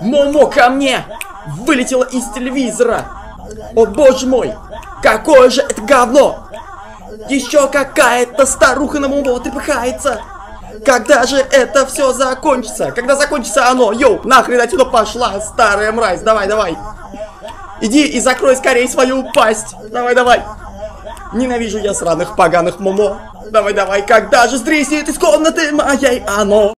Момо ну ко мне! Вылетела из телевизора! О боже мой! Какое же это говно! Еще какая-то старуха на Момо трепыхается! Когда же это все закончится? Когда закончится оно? Йоу, нахрен отсюда пошла, старая мразь! Давай, давай! Иди и закрой скорее свою пасть! Давай, давай! Ненавижу я сраных поганых Момо! Давай, давай, когда же стрясет из комнаты моей оно?